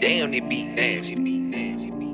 Damn, it be nasty.